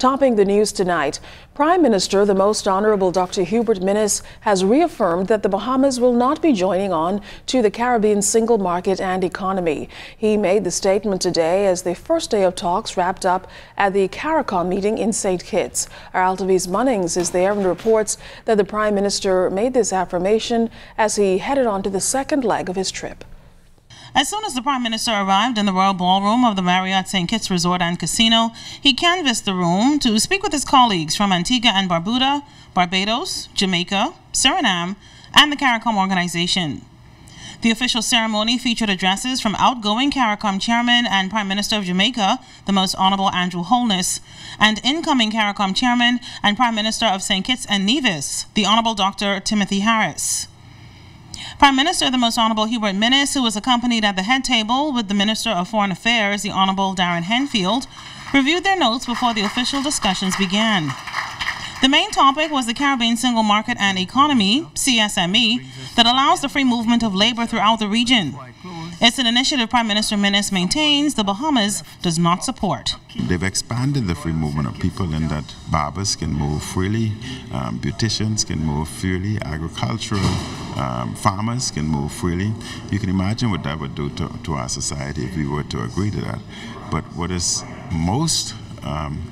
Topping the news tonight, Prime Minister, the Most Honorable Dr. Hubert Minnis, has reaffirmed that the Bahamas will not be joining on to the Caribbean single market and economy. He made the statement today as the first day of talks wrapped up at the CARICOM meeting in St. Kitts. Our Altaviz Munnings is there and reports that the Prime Minister made this affirmation as he headed on to the second leg of his trip. As soon as the Prime Minister arrived in the Royal Ballroom of the Marriott St. Kitts Resort and Casino, he canvassed the room to speak with his colleagues from Antigua and Barbuda, Barbados, Jamaica, Suriname, and the CARICOM organization. The official ceremony featured addresses from outgoing CARICOM Chairman and Prime Minister of Jamaica, the Most Honorable Andrew Holness, and incoming CARICOM Chairman and Prime Minister of St. Kitts and Nevis, the Honorable Dr. Timothy Harris. Prime Minister, the Most Honorable Hubert Minnis, who was accompanied at the head table with the Minister of Foreign Affairs, the Honorable Darren Henfield, reviewed their notes before the official discussions began. The main topic was the Caribbean Single Market and Economy, CSME, that allows the free movement of labor throughout the region. It's an initiative Prime Minister Minnis maintains the Bahamas does not support. They've expanded the free movement of people in that barbers can move freely, um, beauticians can move freely, agricultural um, farmers can move freely. You can imagine what that would do to, to our society if we were to agree to that. But what is most um,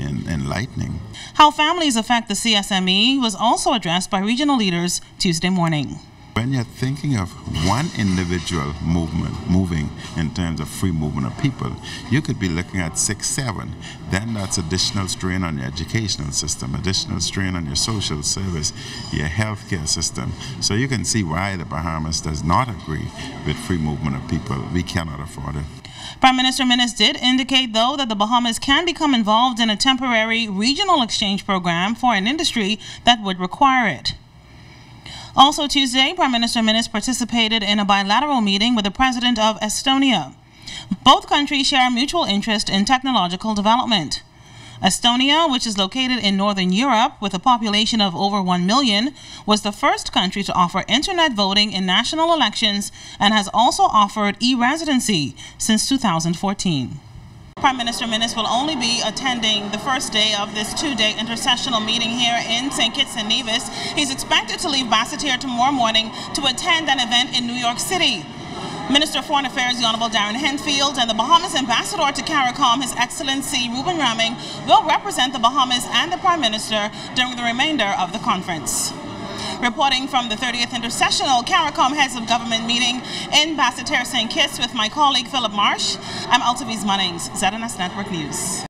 um enlightening. How families affect the CSME was also addressed by regional leaders Tuesday morning. When you're thinking of one individual movement moving in terms of free movement of people, you could be looking at six, seven. Then that's additional strain on your educational system, additional strain on your social service, your healthcare system. So you can see why the Bahamas does not agree with free movement of people. We cannot afford it. Prime Minister Minnis did indicate, though, that the Bahamas can become involved in a temporary regional exchange program for an industry that would require it. Also Tuesday, Prime Minister Minnis participated in a bilateral meeting with the President of Estonia. Both countries share a mutual interest in technological development. Estonia, which is located in northern Europe with a population of over 1 million, was the first country to offer internet voting in national elections and has also offered e-residency since 2014. Prime Minister Minnis will only be attending the first day of this two-day intersessional meeting here in St. Kitts and Nevis. He's expected to leave Basseterre tomorrow morning to attend an event in New York City. Minister of Foreign Affairs, the Honorable Darren Henfield, and the Bahamas Ambassador to CARICOM, His Excellency Ruben Raming, will represent the Bahamas and the Prime Minister during the remainder of the conference. Reporting from the 30th Intersessional CARICOM Heads of Government meeting in Basseterre St. Kitts with my colleague Philip Marsh, I'm Altaviz Munnings, ZNS Network News.